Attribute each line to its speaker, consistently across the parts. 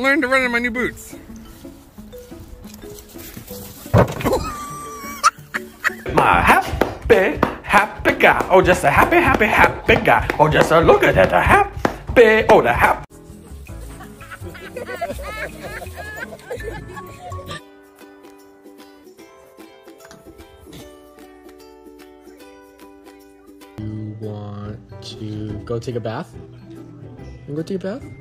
Speaker 1: learned to run in my new boots.
Speaker 2: my happy, happy guy. Oh, just a happy, happy, happy guy. Oh, just a look at that, a happy, oh, the happy.
Speaker 3: You want to go take a bath? You go take a bath?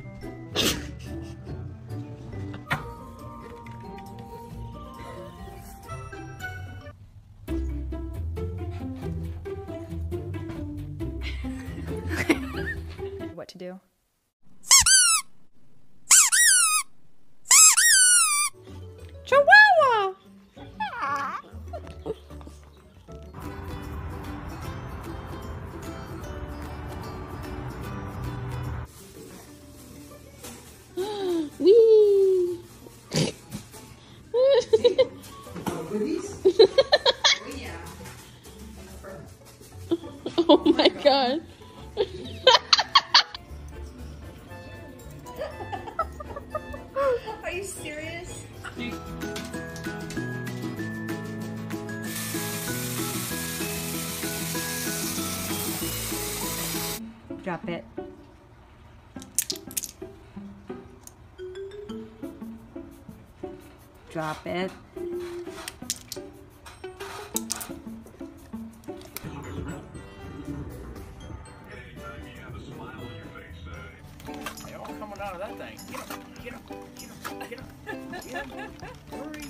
Speaker 2: Hurry,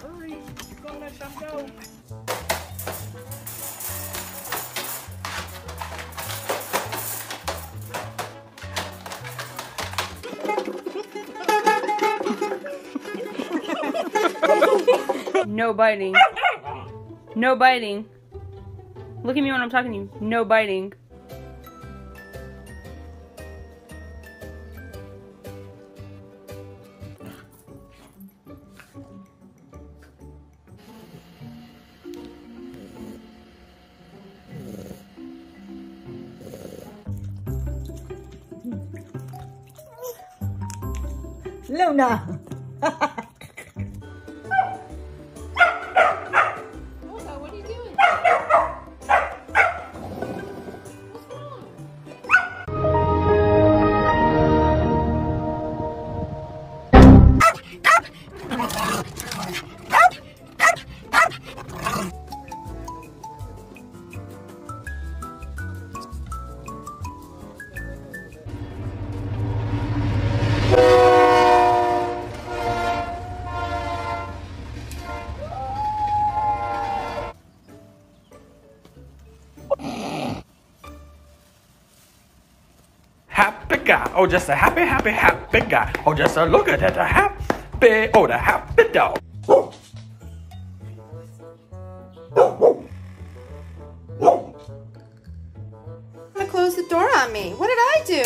Speaker 2: hurry. You're gonna let some go.
Speaker 4: No biting. No biting. Look at me when I'm talking to you. No biting.
Speaker 5: Luna.
Speaker 2: Guy. Oh, just a happy, happy, happy guy. Oh, just a look at that, a happy, oh, the happy dog.
Speaker 6: gonna close the door on me. What did I do?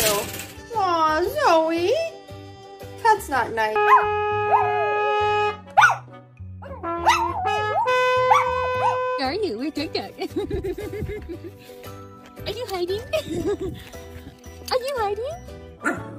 Speaker 6: Aw, Zoe. That's not nice.
Speaker 7: Are you? Where's your dog? Are you hiding? Are you hiding?
Speaker 4: Uh.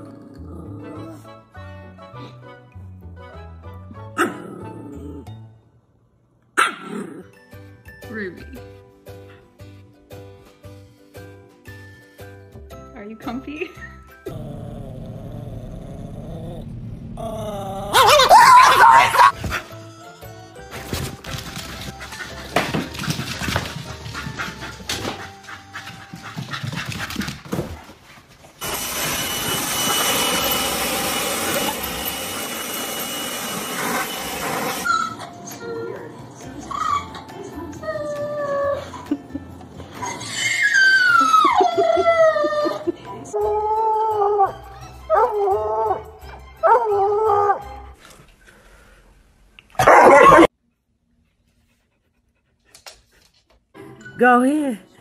Speaker 5: Go ahead.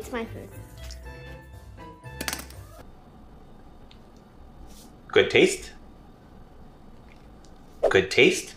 Speaker 7: It's my food.
Speaker 8: Good taste? Good taste?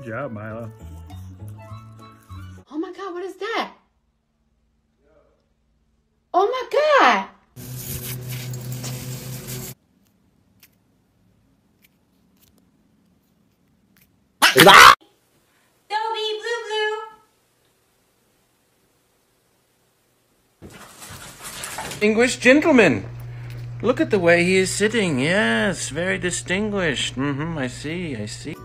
Speaker 9: Good job, Milo.
Speaker 6: Oh my god, what is that? Oh my god!
Speaker 10: English gentleman. Look at the way he is sitting. Yes, very distinguished. Mm-hmm, I see, I see.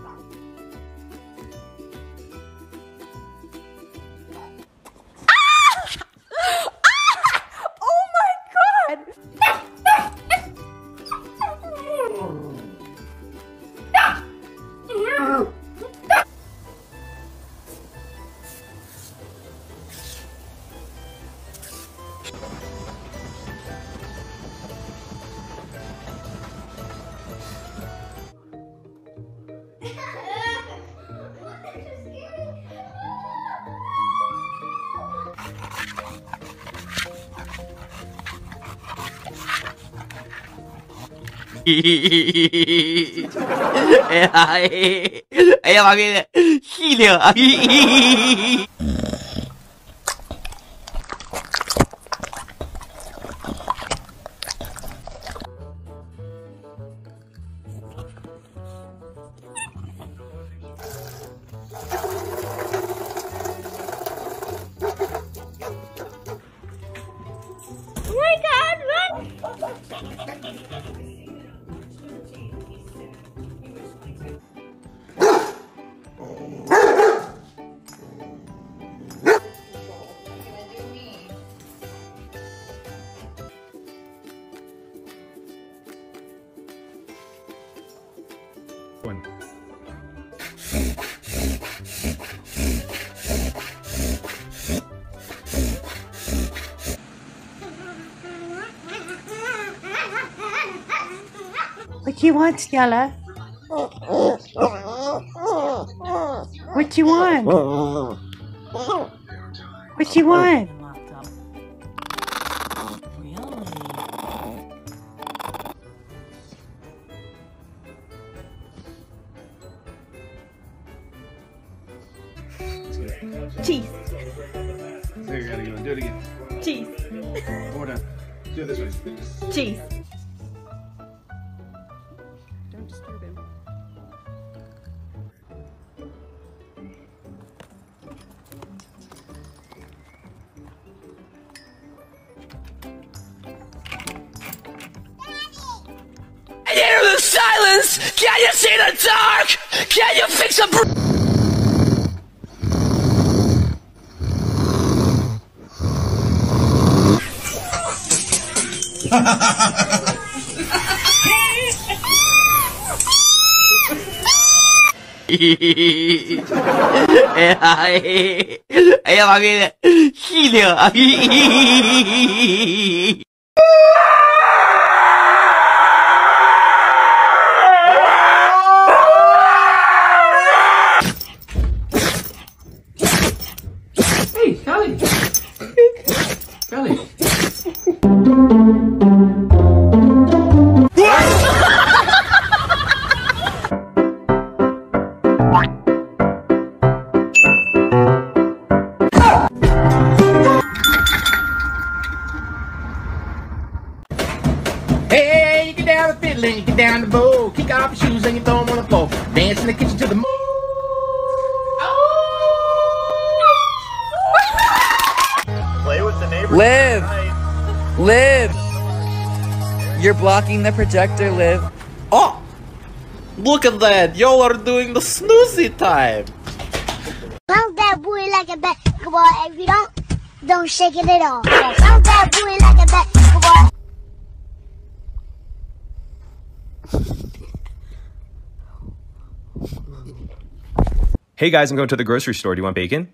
Speaker 6: 哎呀！
Speaker 10: 哎呀！妈逼的，细的啊！
Speaker 5: You want, Stella? What you want? What you want?
Speaker 10: 哎呀哎呀妈逼的，细灵
Speaker 11: You're the projector, live.
Speaker 12: Oh! Look at that! Y'all are doing the snoozy time!
Speaker 13: Bounce that booty like a basketball. If you don't, don't shake it at all. Bounce that booty like a basketball.
Speaker 14: Hey guys, I'm going to the grocery store. Do you want bacon?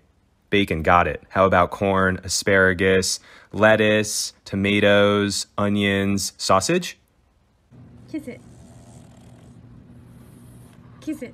Speaker 14: Bacon, got it. How about corn, asparagus, lettuce, tomatoes, onions, sausage?
Speaker 15: Kiss it. Kiss it.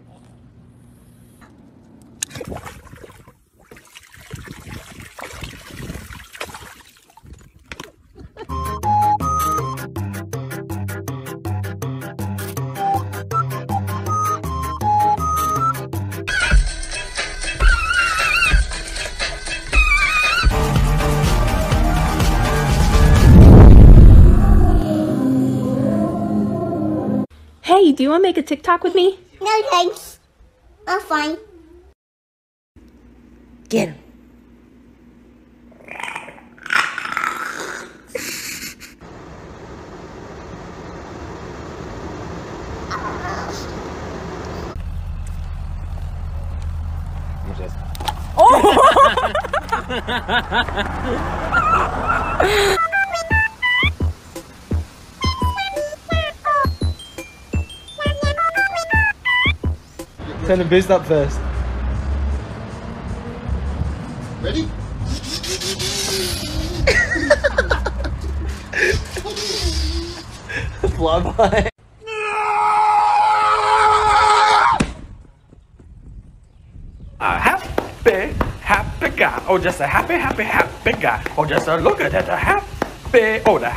Speaker 16: Do you want to make a TikTok with me?
Speaker 13: No thanks. I'm fine.
Speaker 17: Get him.
Speaker 3: Turn the boost up first.
Speaker 18: Ready?
Speaker 3: Bloodline.
Speaker 2: A happy, happy guy. Oh, just a happy, happy, happy guy. Oh, just a look at that, a happy. Oh, the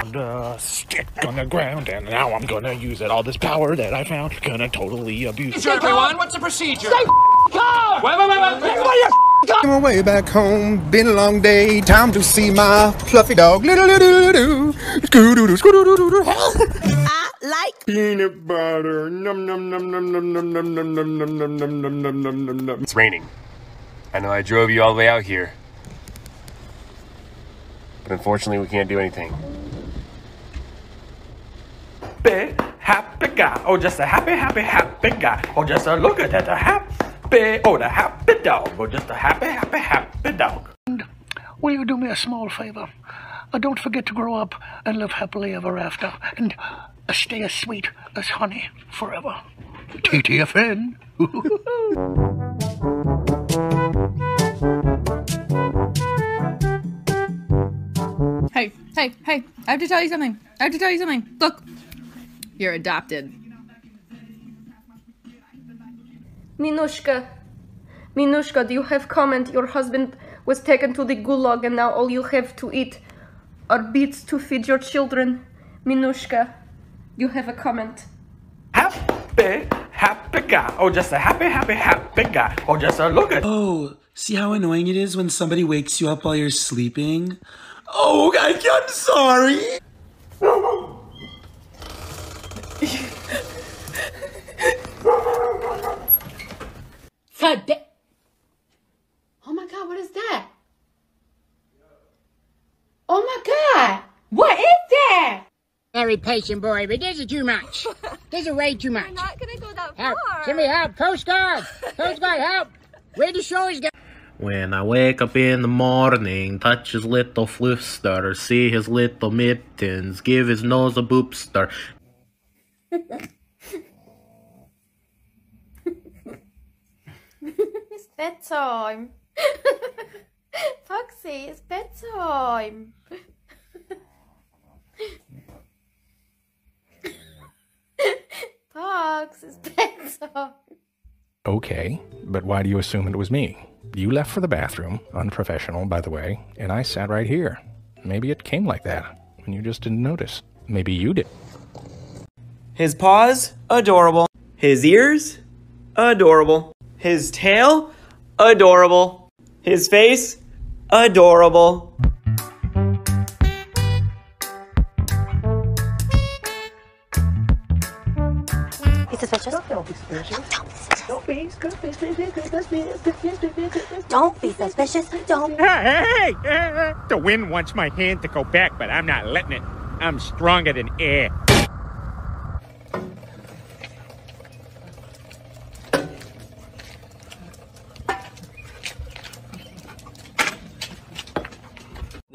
Speaker 19: the stick on the ground, and now I'm gonna use it. All this power that I found, gonna totally abuse it.
Speaker 20: everyone, what's the procedure?
Speaker 19: Stay
Speaker 20: calm! Wait, wait, wait, wait, wait.
Speaker 21: On my way back home, been a long day. Time to see my fluffy dog.
Speaker 22: I like
Speaker 21: peanut butter. Num num num num num num num num num num num num num num num num num.
Speaker 23: It's raining. I know I drove you all the way out here. But unfortunately, we can't do anything.
Speaker 2: Happy, happy guy. Oh, just a happy, happy, happy guy. Oh, just a look at that, a happy. Oh, the happy dog. Oh, just a happy, happy, happy dog.
Speaker 19: And will you do me a small favor? Uh, don't forget to grow up and live happily ever after, and uh, stay as sweet as honey forever. TTFN.
Speaker 4: Hey, hey, hey, I have to tell you something. I have to tell you something. Look, you're adopted.
Speaker 16: Minushka. Minushka, do you have comment? Your husband was taken to the gulag and now all you have to eat are beets to feed your children. Minushka, you have a comment.
Speaker 2: Happy, happy guy. Oh, just a happy, happy, happy guy. Oh, just a look at.
Speaker 24: Oh, see how annoying it is when somebody wakes you up while you're sleeping? Oh, I, I'm sorry.
Speaker 25: God da- Oh my god, what is that? Oh my god! What is that?
Speaker 26: Very patient boy, but this is too much. This is way too much. We're not gonna go that help. far. Send me help. Coast Guard! Coast Guard, help! Where the show is going?
Speaker 27: When I wake up in the morning, touch his little flister, see his little mittens, give his nose a boopster.
Speaker 6: bedtime. Foxy, it's bedtime. Fox, it's bedtime.
Speaker 19: Okay, but why do you assume it was me? You left for the bathroom, unprofessional, by the way, and I sat right here. Maybe it came like that, and you just didn't notice. Maybe you did.
Speaker 28: His paws, adorable. His ears, adorable. His tail, adorable. His face, adorable.
Speaker 29: Be suspicious. Don't be suspicious. Don't be suspicious. Don't be suspicious. Don't.
Speaker 30: Hey, hey, hey! The wind wants my hand to go back, but I'm not letting it. I'm stronger than air.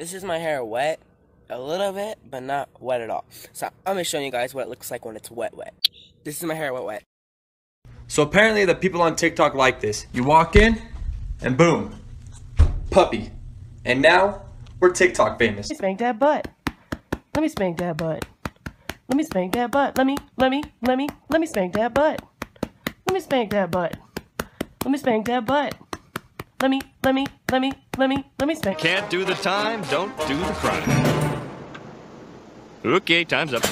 Speaker 31: This is my hair wet, a little bit, but not wet at all. So I'm gonna show you guys what it looks like when it's wet, wet. This is my hair wet, wet.
Speaker 28: So apparently the people on TikTok like this. You walk in, and boom, puppy. And now we're TikTok famous.
Speaker 32: Let me Spank that butt. Let me spank that butt. Let me spank that butt. Let me, let me, let me, let me spank that butt. Let me spank that butt. Let me spank that butt. Let me, let me, let me, let me, let me spank.
Speaker 33: Can't do the time, don't do the crime. Okay, time's up.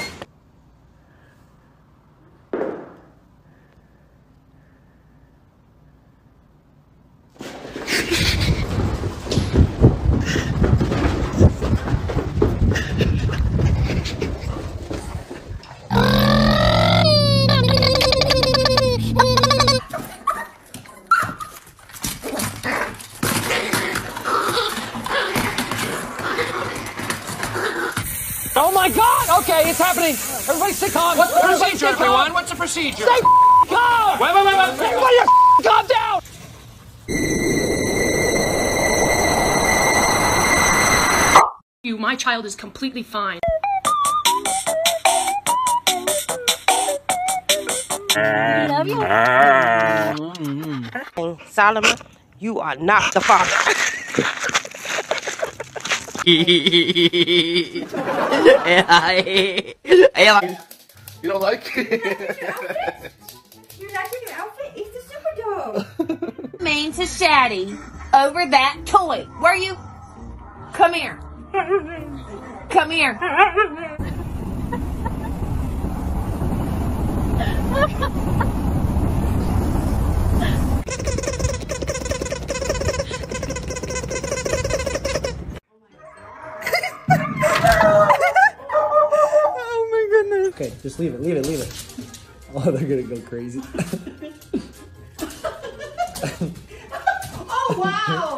Speaker 20: Oh my god! Okay, it's happening! Everybody stay calm! What's the Everybody procedure, stay calm. everyone? What's the procedure? Stay calm! Wait, wait, wait, wait! Everybody calm down!
Speaker 7: You, my child is completely fine.
Speaker 34: Love you. Solomon, you are not the father.
Speaker 20: You don't like it?
Speaker 35: You're not your new outfit? It's the super dog.
Speaker 5: mean to Shaddy over that toy. Where are you? Come here. Come here.
Speaker 26: Okay, just leave it, leave it, leave it. Oh, they're gonna go crazy.
Speaker 35: Oh, wow.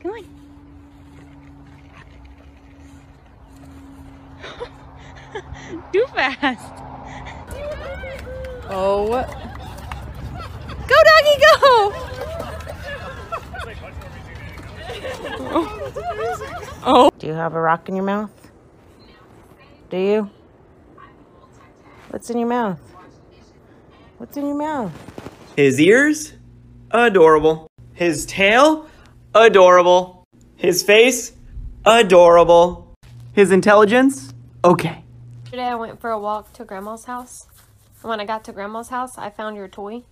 Speaker 36: Come on. Too fast.
Speaker 6: Oh.
Speaker 36: Go, doggy, go!
Speaker 34: Oh. Do you have a rock in your mouth? Do you? What's in your mouth? What's in your mouth?
Speaker 28: His ears? Adorable. His tail? Adorable. His face? Adorable. His intelligence? Okay.
Speaker 16: Today I went for a walk to grandma's house. And when I got to grandma's house, I found your toy.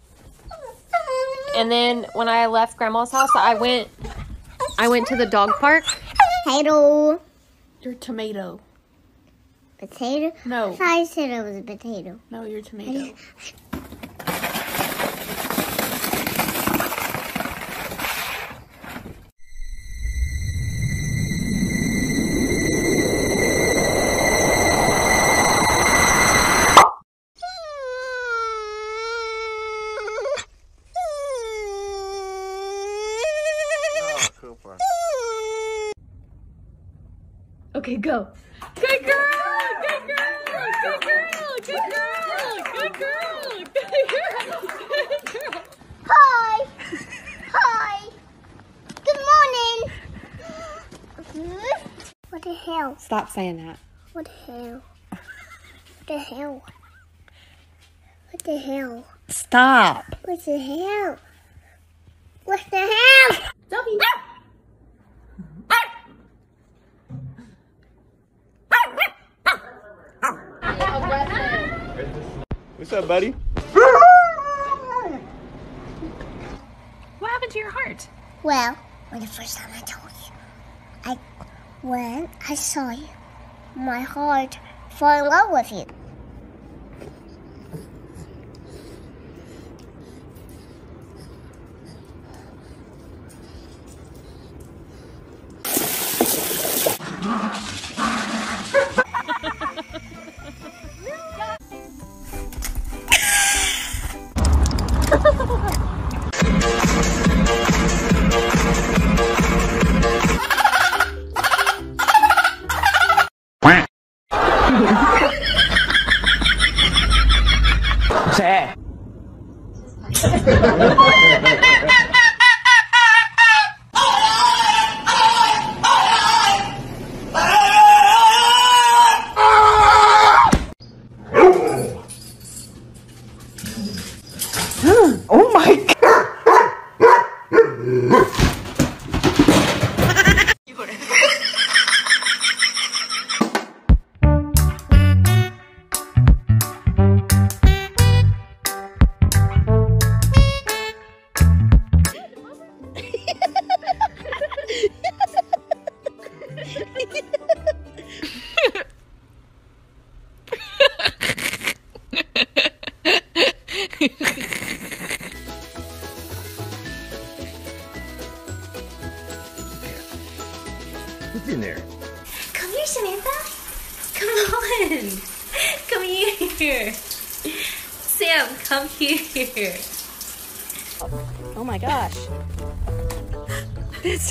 Speaker 16: And then when I left grandma's house, I went I went to the dog park.
Speaker 13: Potato.
Speaker 6: Your tomato.
Speaker 13: Potato?
Speaker 6: No.
Speaker 13: I said it was a potato.
Speaker 6: No, your tomato.
Speaker 7: Okay, go. Good girl! Good girl! Good girl! Good girl! Good girl! Good girl!
Speaker 13: Hi. Hi. Good morning. What the hell?
Speaker 35: Stop saying that.
Speaker 13: What the hell? What the hell? What the hell?
Speaker 35: Stop.
Speaker 13: What the hell? What the hell?
Speaker 35: Doggy.
Speaker 28: What's up, buddy?
Speaker 7: What happened to your heart?
Speaker 13: Well, when the first time I told you, I when I saw you, my heart fell in love with you.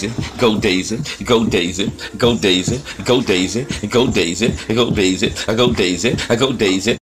Speaker 37: Daisy, go Daisy, go Daisy, go Daisy, go Daisy, go Daisy, go Daisy, I go Daisy, I go Daisy.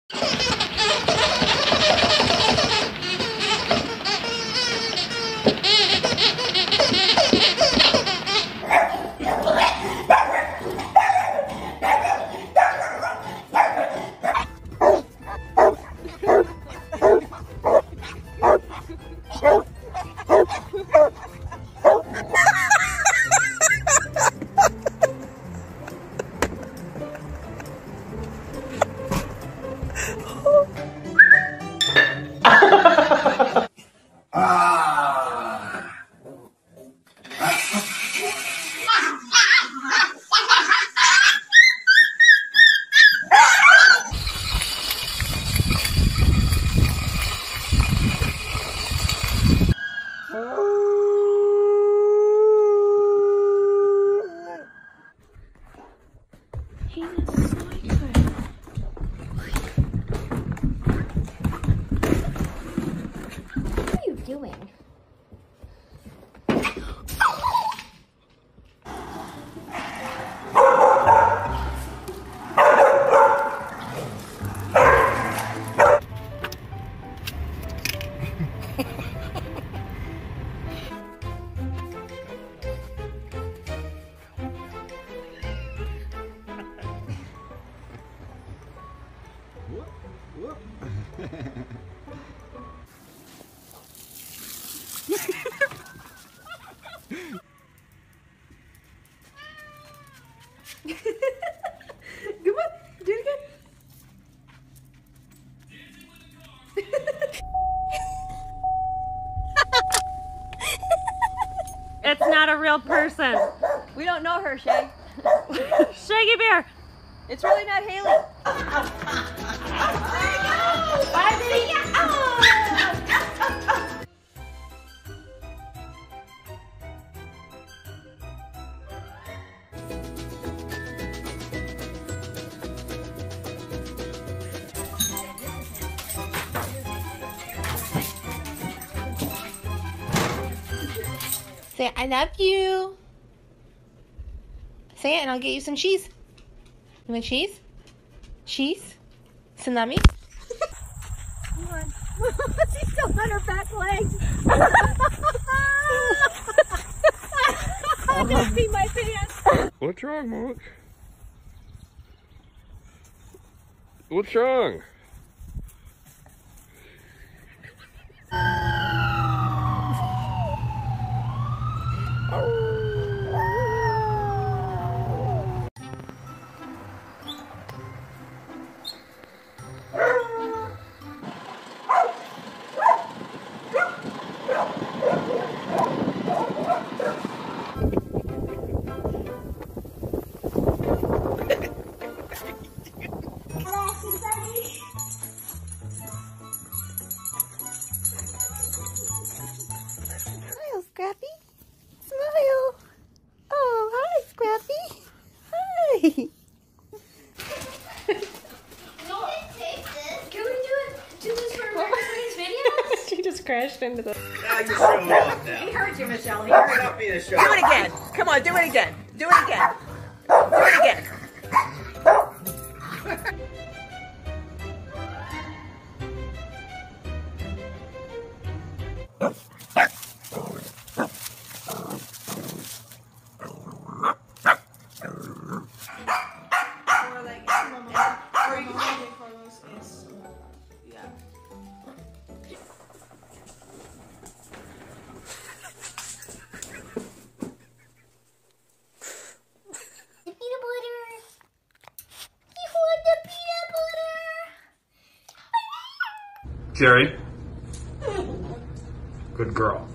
Speaker 38: Person.
Speaker 39: We don't know her, Shay.
Speaker 38: Shaggy Bear.
Speaker 39: It's really not Haley.
Speaker 6: Say, I love you. Say it, and I'll get you some cheese. You want cheese? Cheese? Salami?
Speaker 39: She's still on her back legs. I just beat my pants.
Speaker 40: What's wrong, Mark? What's wrong?
Speaker 28: Jerry. Good girl.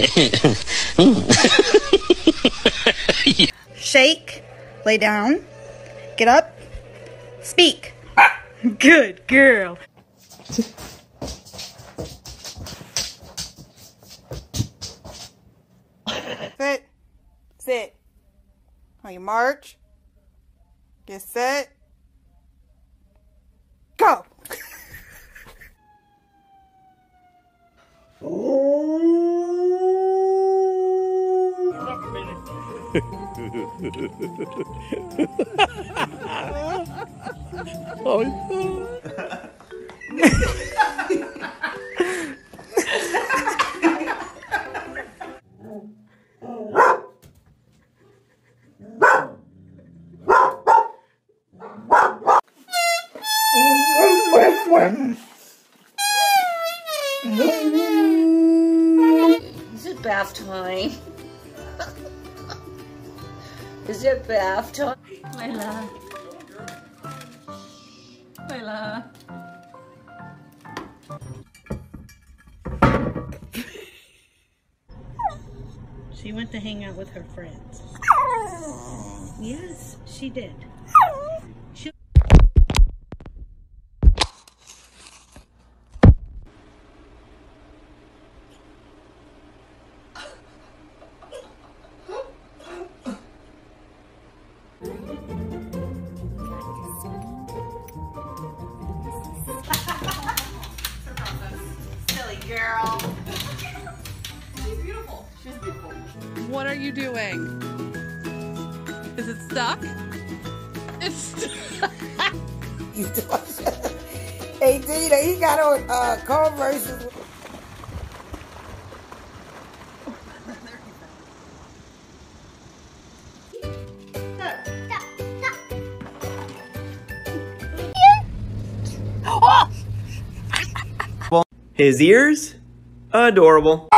Speaker 26: Shake. Lay down. Get up. Speak. Good girl. Sit. Sit. On your march. Get set. Go.
Speaker 6: Is time?
Speaker 41: Layla. Layla.
Speaker 42: She went to hang out with her friends. Yes, she did.
Speaker 26: Got on uh, Converse.
Speaker 28: His ears? Adorable.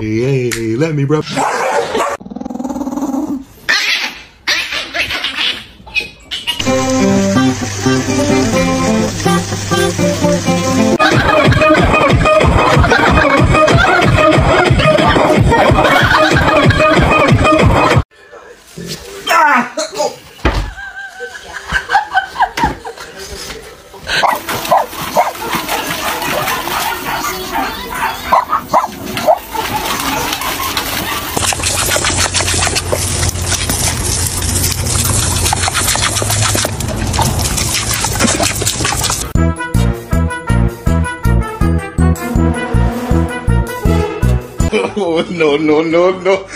Speaker 43: Hey, hey, let me, bro. Oh, no, no, no, no.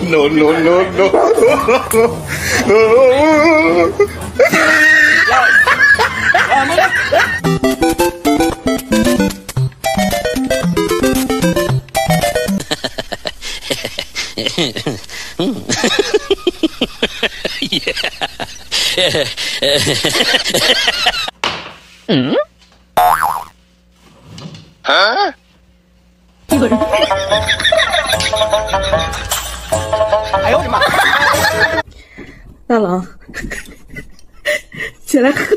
Speaker 43: no, no, no, no.
Speaker 44: huh?
Speaker 37: 哎呦我的妈！
Speaker 43: 大郎，起来喝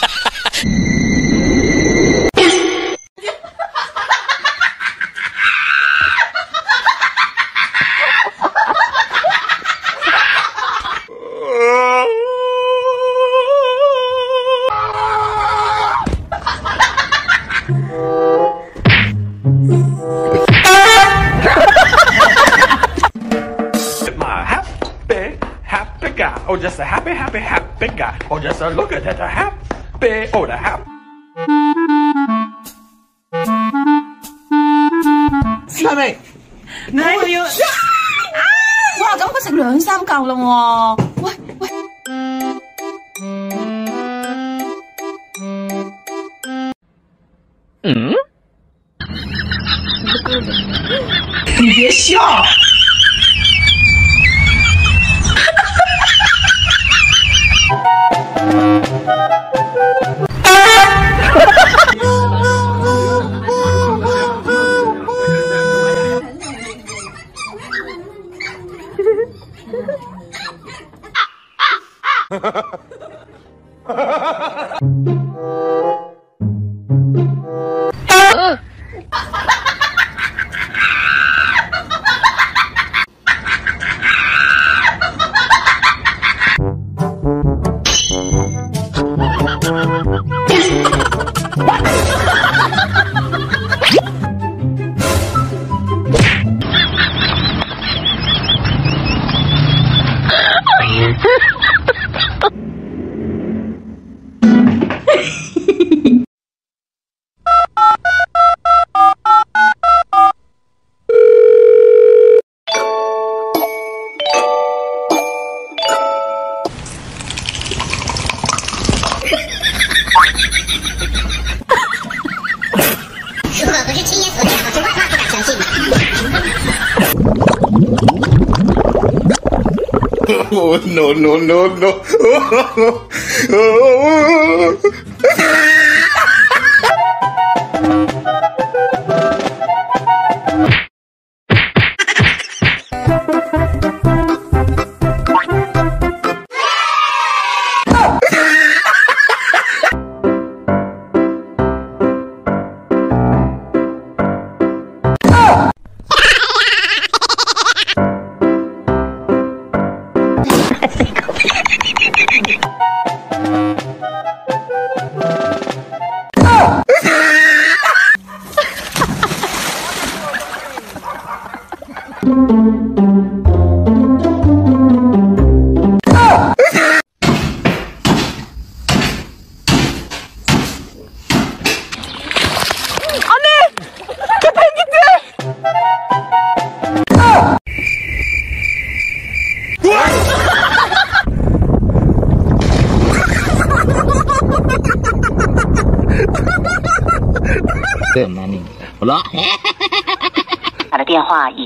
Speaker 2: guy. Oh, just a look at that, a happy, oh, the happy.
Speaker 37: 三妹，你要哇咁佢食两三嚿啦喎！喂喂，
Speaker 2: 嗯？
Speaker 37: 你别笑。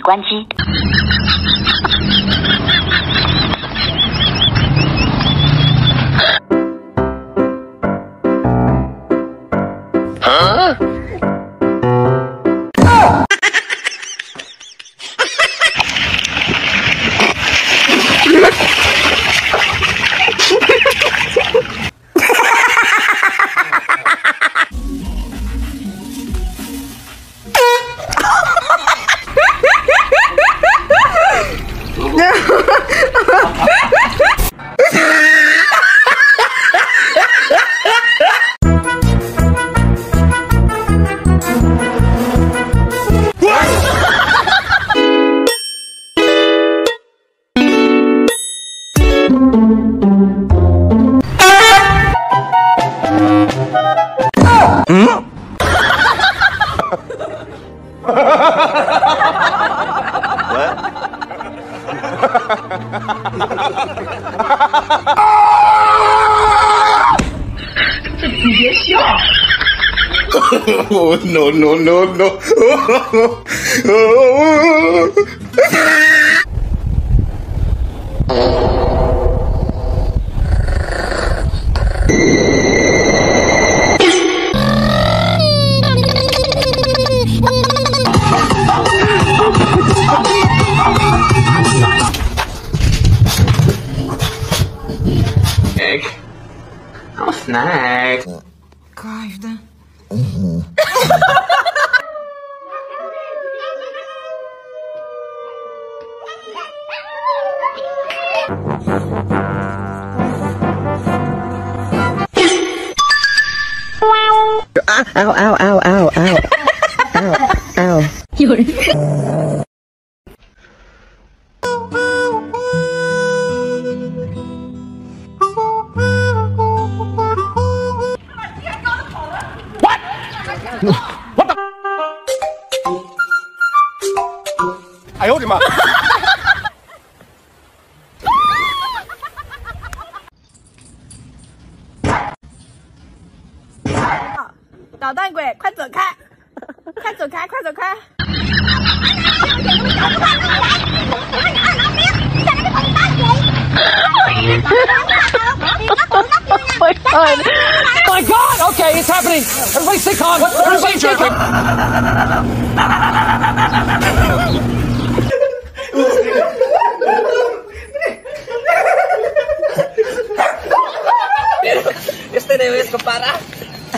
Speaker 45: 关机。
Speaker 37: 你别笑。oh, no, no, no, no.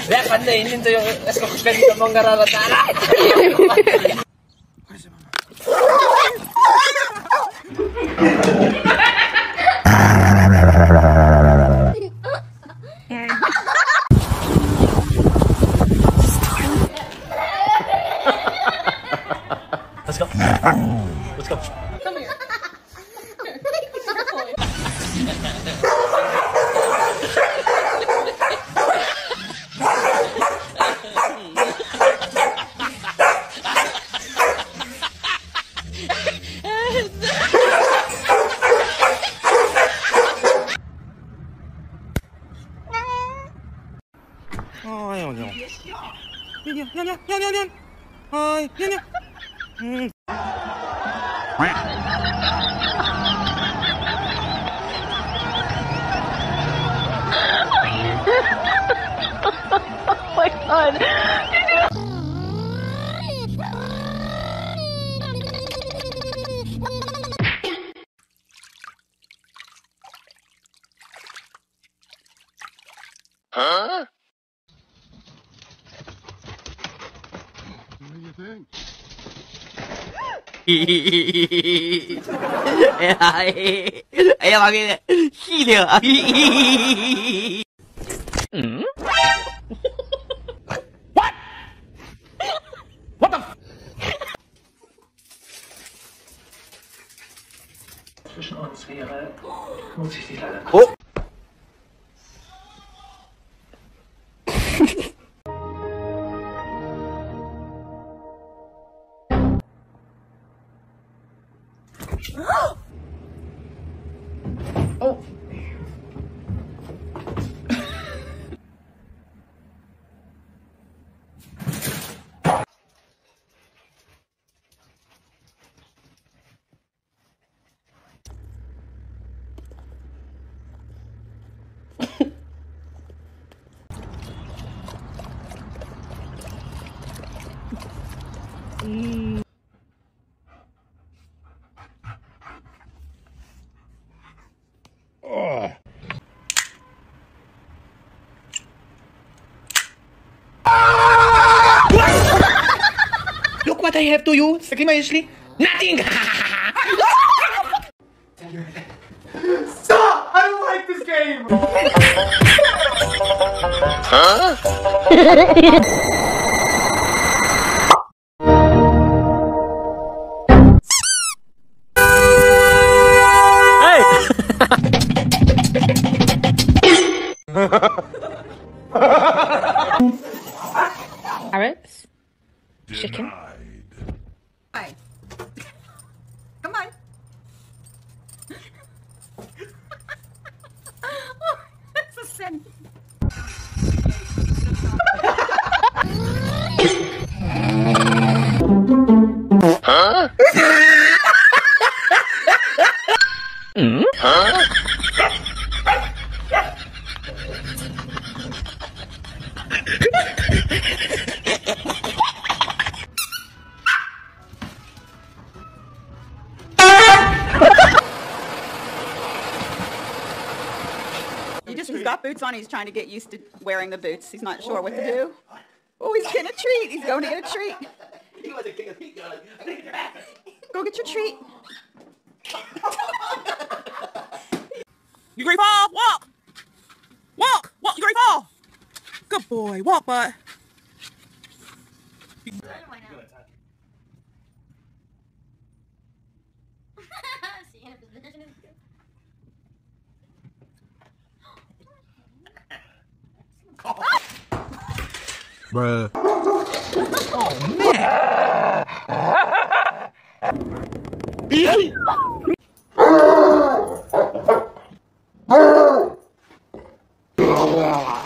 Speaker 10: Dahil kanda, hindi to yung mas kakuskan dito mong nararatala. Ano si mama? 哎呀，哎呀，妈给你，细的。
Speaker 18: Oh.
Speaker 10: Look what I have to you, Sacrificiously. Nothing!
Speaker 20: Stop! I don't like this game!
Speaker 46: Carrots.
Speaker 47: to get used to wearing the boots. He's not sure what to do. Oh, he's getting a treat. He's going to get a treat. Go get your treat.
Speaker 48: You ready to fall? Walk! Walk! Walk! You ready to fall? Good boy. Walk, bud.
Speaker 49: Bruh.
Speaker 48: Oh, Un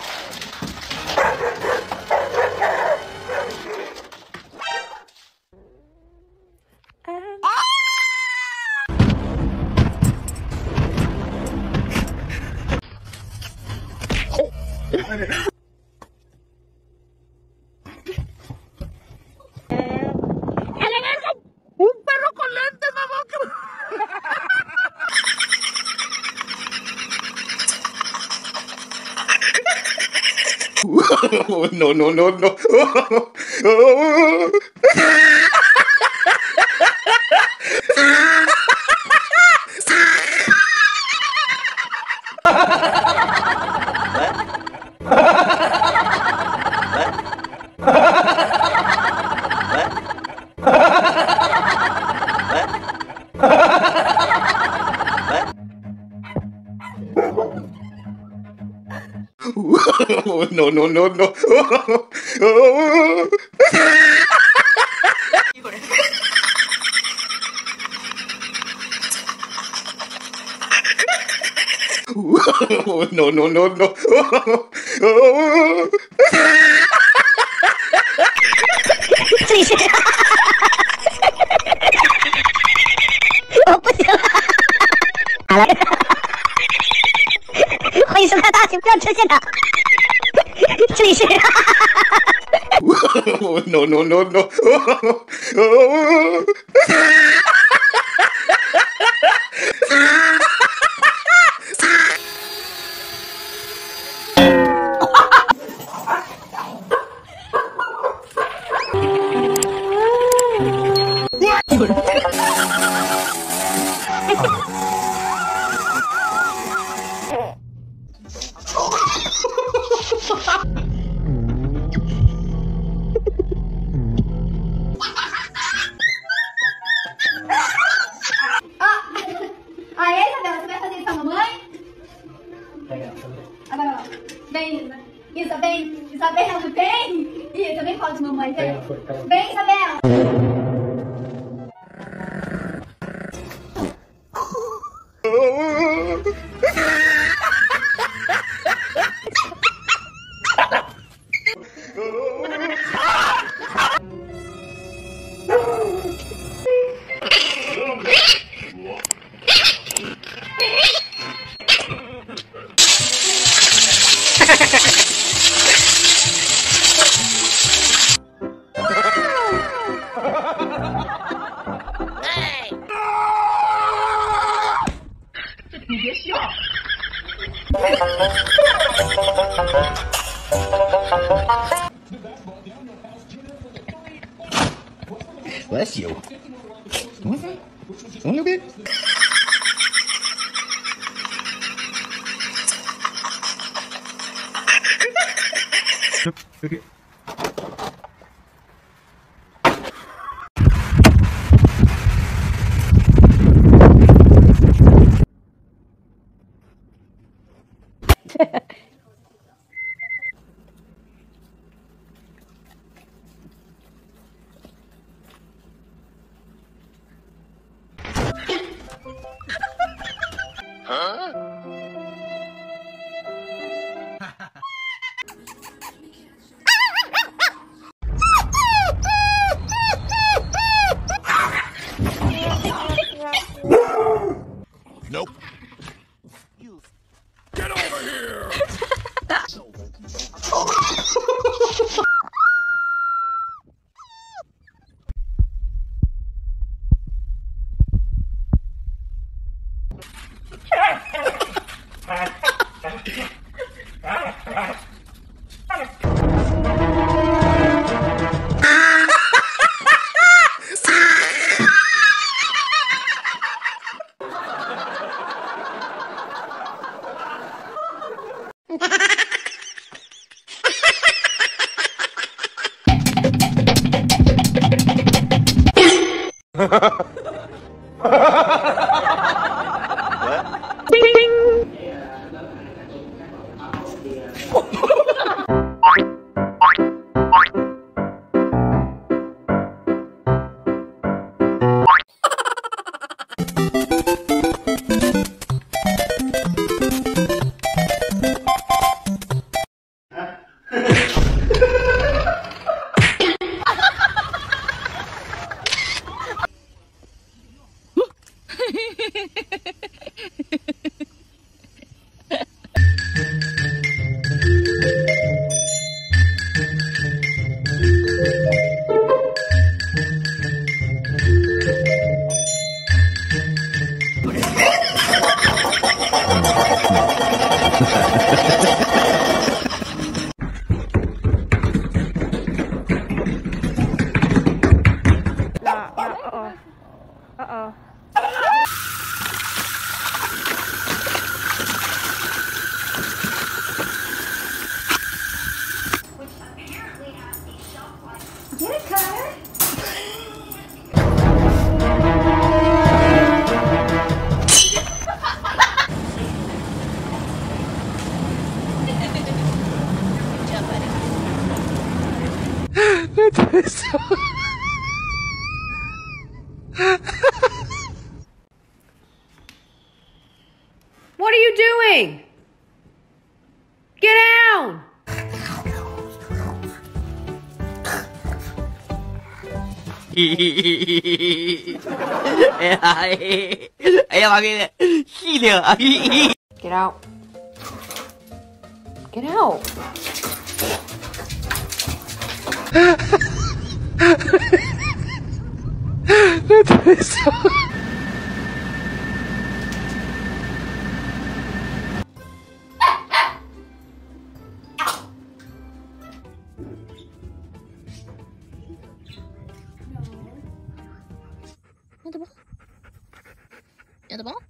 Speaker 37: no, no, no. no, no, no, no.
Speaker 50: 欢迎收看大型飙车现场，这里是。
Speaker 49: Bless you. One little bit. Okay.
Speaker 51: Get
Speaker 6: out. Get out.
Speaker 7: Want the Want the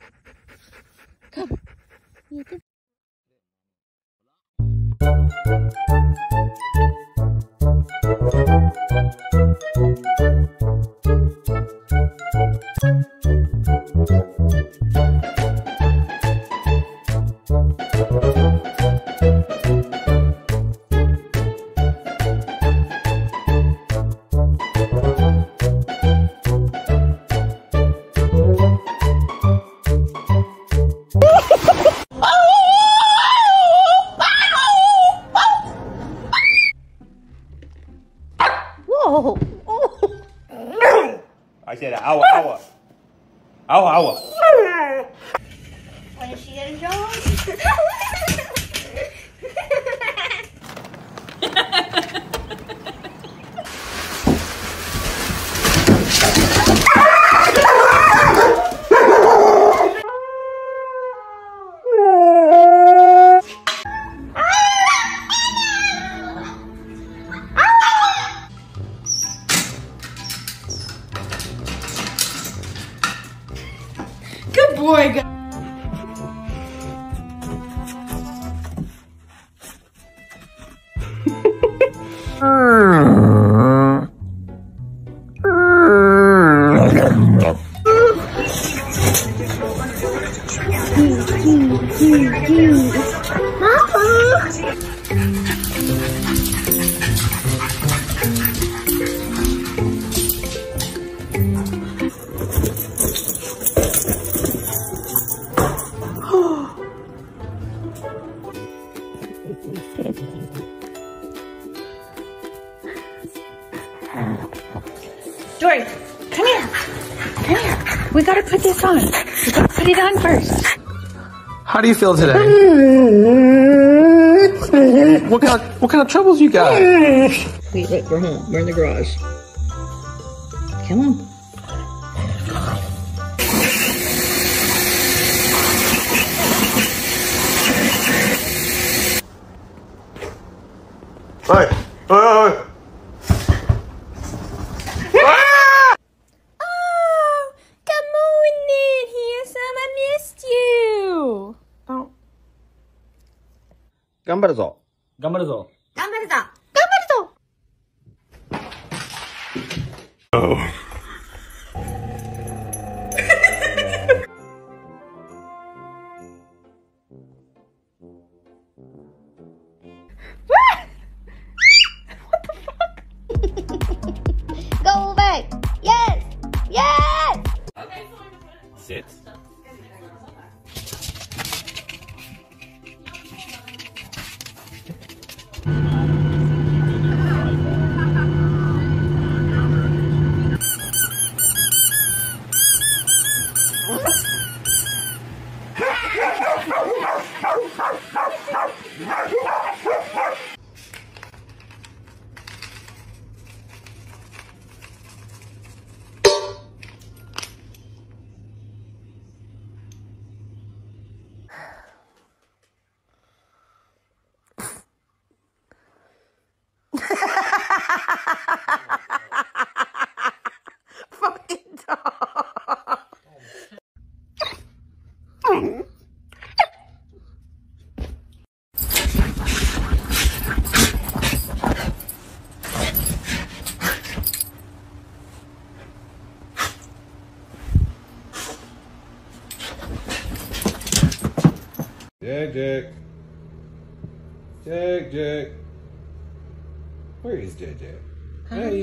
Speaker 5: put this on. We gotta put it on first.
Speaker 3: How do you feel today? what kind of, what kind of troubles you got?
Speaker 5: Wait, wait, we're home. We're in the garage. Come on.
Speaker 3: 張るぞ。
Speaker 5: 頑張るぞ。
Speaker 52: 頑張るぞ。頑張るぞ。
Speaker 3: Oh.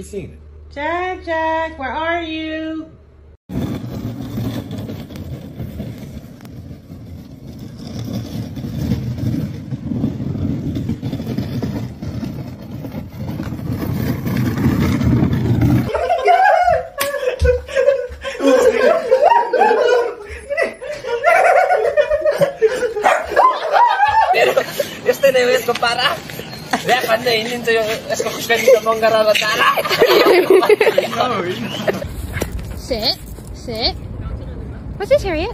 Speaker 3: Seen
Speaker 53: indinto yo escoger que no agarrado
Speaker 7: Sit. Sit. What's this, Harriet?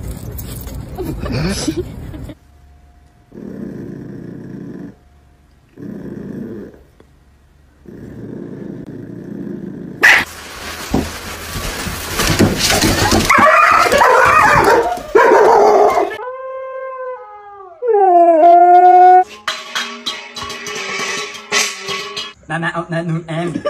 Speaker 5: Nè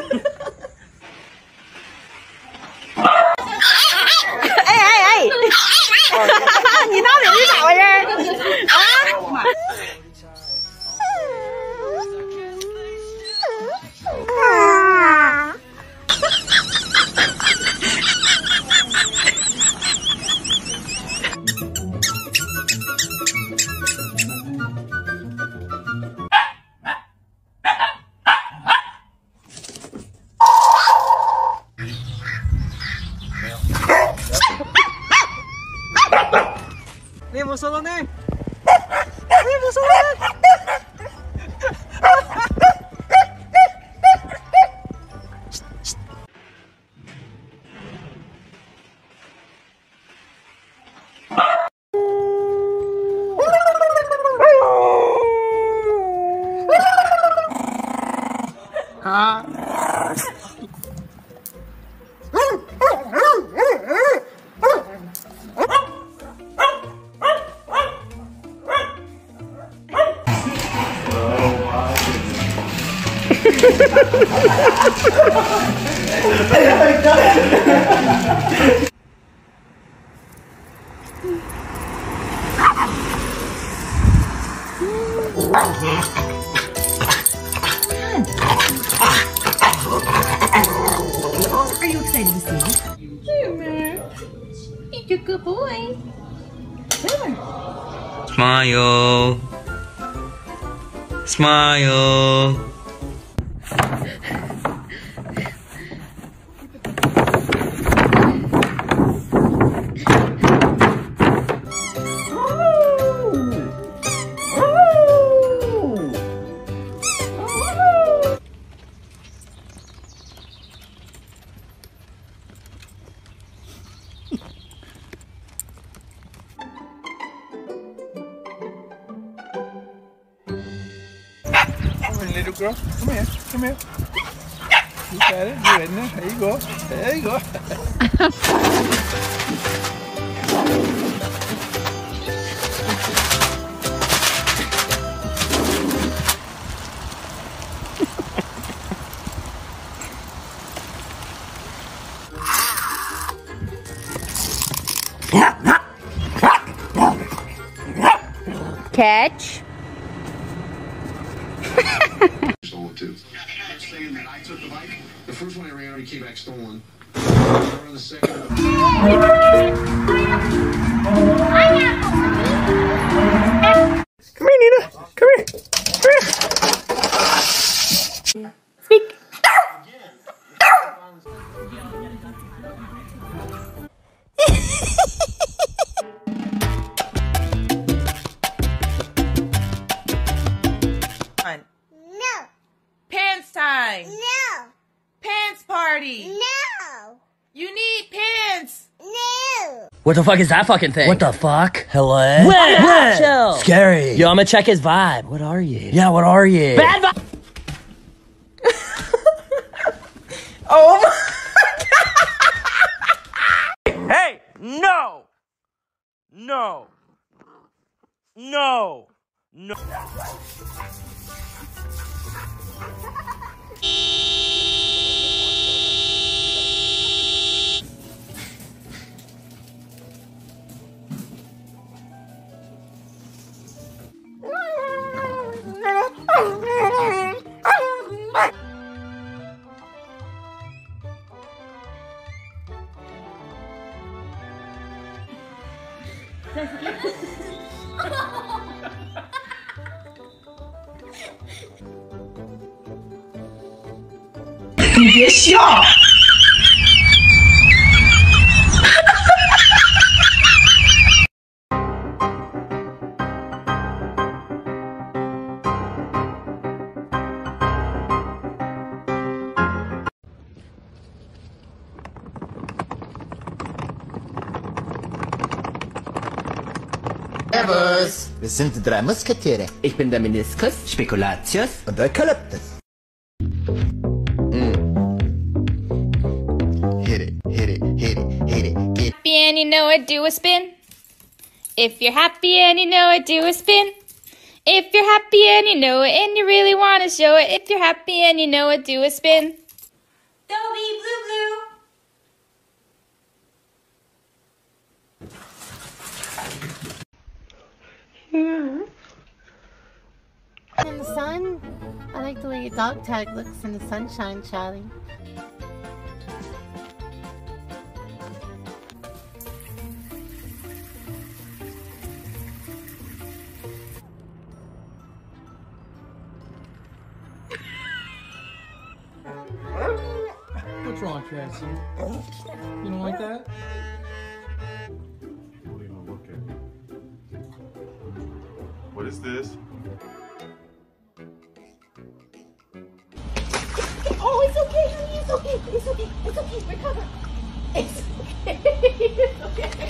Speaker 3: here, little girl. Come here. Come here. You got it. You're in there. There you go. There you go.
Speaker 39: Catch.
Speaker 54: What the fuck is that fucking thing?
Speaker 55: What the fuck? Hello?
Speaker 54: What?
Speaker 55: Scary.
Speaker 54: Yo, I'm gonna check his vibe.
Speaker 55: What are you? Yeah, what are you?
Speaker 54: Bad vibe.
Speaker 5: 你别笑。
Speaker 56: Sind die drei Musketiere. Ich bin der Meniskus, Spekulatius und Eukalyptus. Mm. Hit it, hit it, hit it, hit it, hit it.
Speaker 7: happy and you know it, do a spin. If you're happy and you know it, do a spin. If you're happy and you know it, and you really want to show it, if you're happy and you know it, do a spin.
Speaker 22: Dobby, blue, blue.
Speaker 57: In the sun, I like the way your dog tag looks in the sunshine, Charlie.
Speaker 10: What's wrong, Tracy? You don't like that?
Speaker 58: Don't even look at it. What is this?
Speaker 22: It's okay. It's okay. Recover. It's okay. it's okay.